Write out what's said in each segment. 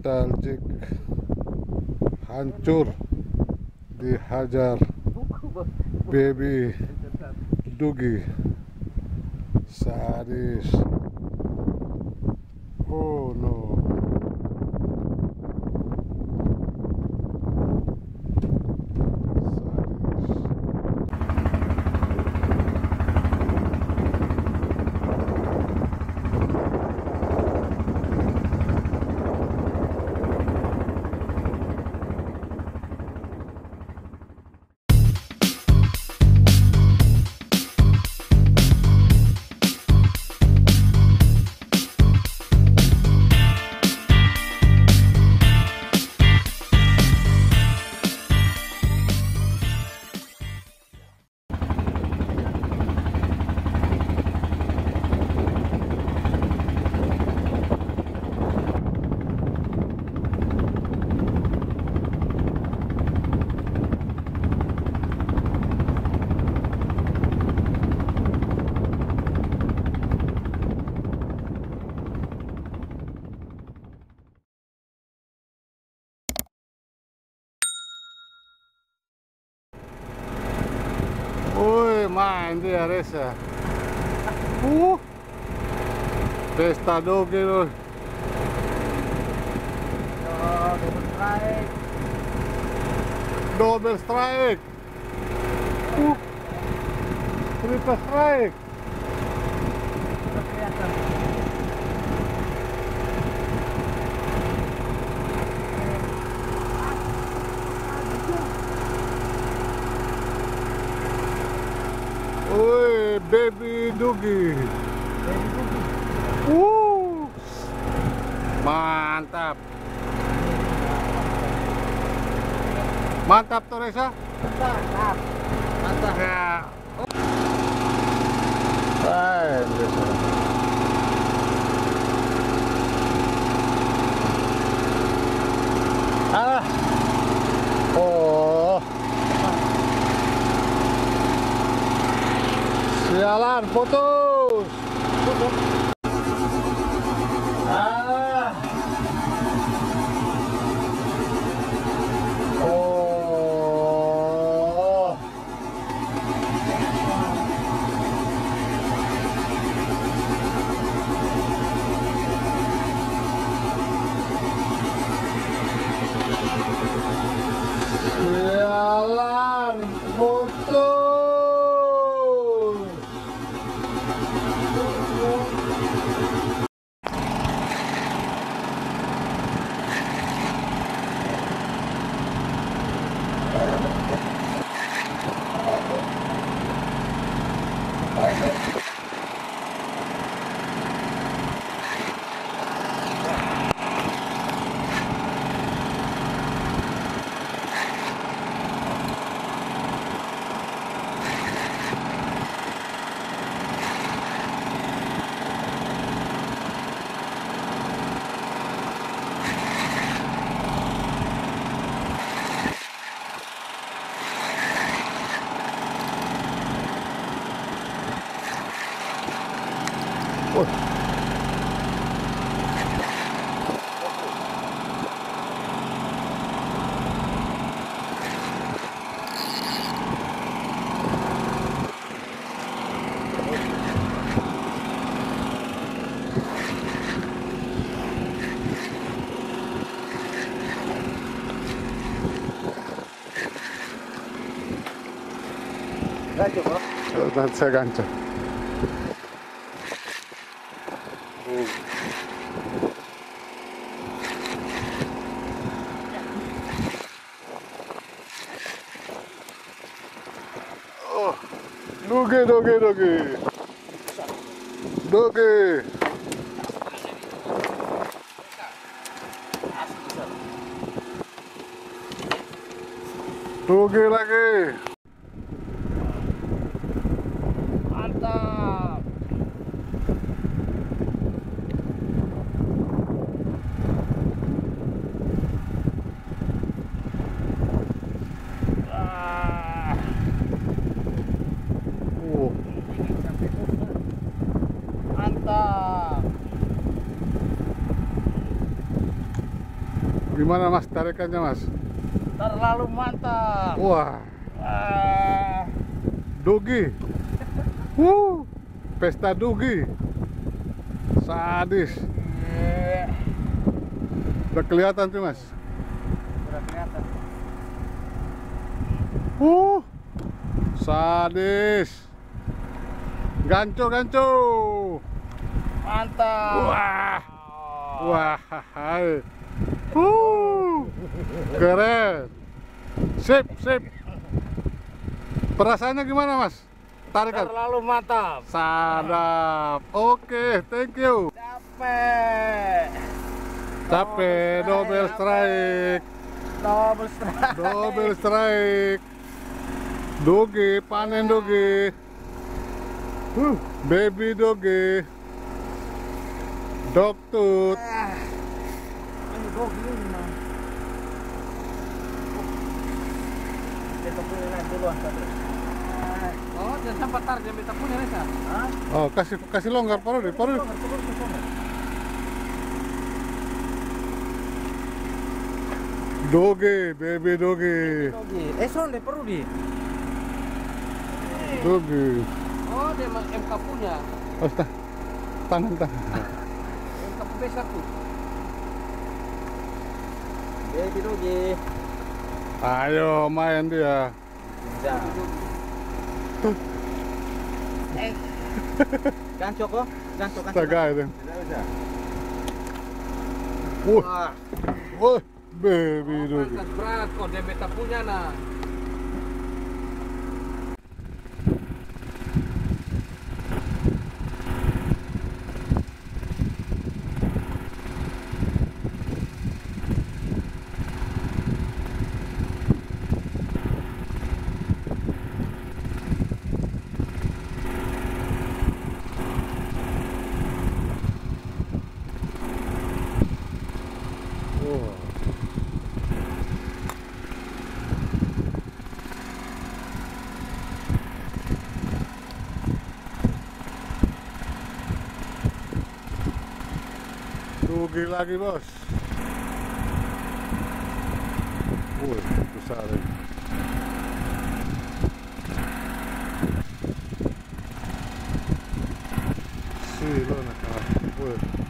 nostalgic hancur dihajar baby Dugi sadis Woi, main dia Reza. Uh. Pesta doge loh. Oh, double strike. Double strike. Uh. Triple strike. Udah kelihatan. Woi, baby Dugi. Uh. Mantap. Mantap tuh Reza. Mantap. Mantap. Ya. Ah. Oh. Sialan, putus. Bro. Nanti saya ganca. Oh, doge, doge, doge. Doge. Doge lagi. Mantap. Ah. Oh, Mantap. Gimana mas tarikannya mas? Terlalu mantap. Wah, Ah. dogi. Wuh, pesta dogi. Sadis. Eh, Udah kelihatan tuh mas. Udah kelihatan. Uh, sadis. Ganco, ganco. Mantap. Wah, wah. Uh, keren. Sip, sip. Perasaannya gimana mas? Tarikan. Terlalu mantap. Sadap. Oke, thank you. Capek. Capek, double strike. Double strike. Double strike. Doge, panen doge. Uh, baby doge. Dog tooth. Ini dogi ini mah. Kita punya naik duluan tadi. Oh, jangan sampai tar? Oh, kasih kasih longgar. Turun, turun, turun. Doge, baby doge. Dogi. Eh, sonde perlu di. Doge. Oh, dia MK punya. Oh, tah. Tangan, tangan. MK besar tuh. Baby dogi. Ayo main dia. Bisa. Eh. Ganco kok? Ganco, ganco. Astaga itu. Bisa, bisa. Wah, Wah. wah, baby doge. berat kok dia beta punya nah. Sugar lágrimas. Oi, cruzada aí. Sei lá na cara. Oi.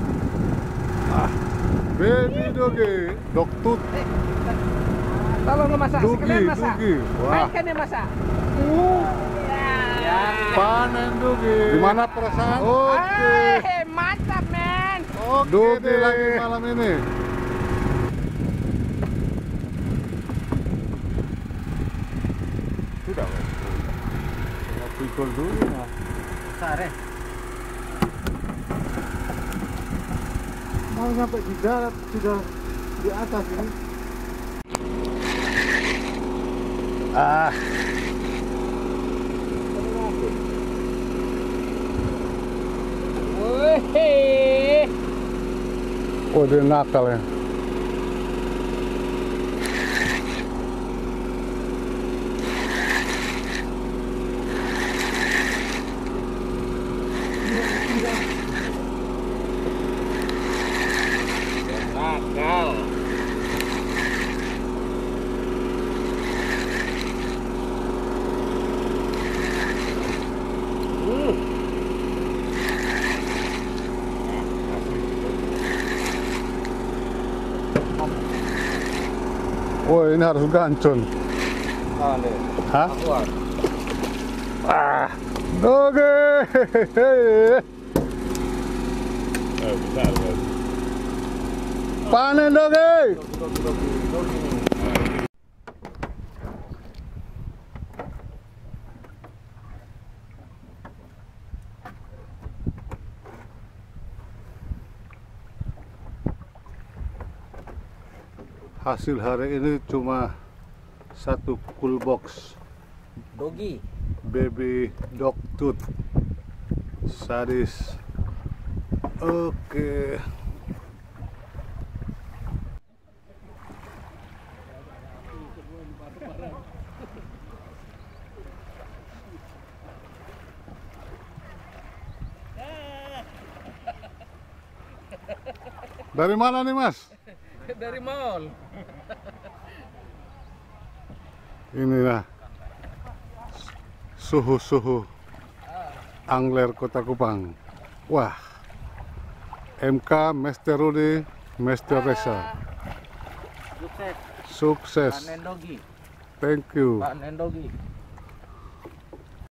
baby dogi, dog tooth. Eh, tolong masak, sekalian masak. dugi. Wah. Masak. Uh, Ya. panen dogi. Gimana perasaan? Oke. Eh, mantap, men. Oke Dogi lagi malam ini. Sudah. Mau pikul dulu nah. Besar, eh. Mau sampai di darat sudah di atas ini. Ah, Wih. oh dia Wah ini harus gancun. Hah? Ah. Oke. Eh, Panen doge. Hasil hari ini cuma satu cool box. Dogi. baby dog tooth sadis. Oke. Dari mana nih mas Dari mall. inilah suhu-suhu Angler Kota Kupang. Wah, MK Master Rudy, Master Reza. Sukses. Sukses. Thank you.